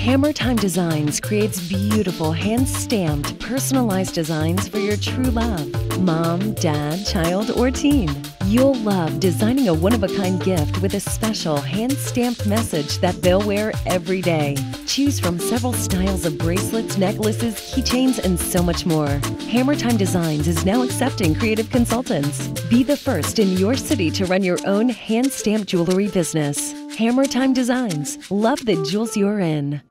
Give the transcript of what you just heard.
Hammer Time Designs creates beautiful, hand stamped, personalized designs for your true love mom, dad, child, or teen. You'll love designing a one of a kind gift with a special hand stamped message that they'll wear every day. Choose from several styles of bracelets, necklaces, keychains, and so much more. Hammer Time Designs is now accepting creative consultants. Be the first in your city to run your own hand stamped jewelry business. Hammer Time Designs. Love the jewels you're in.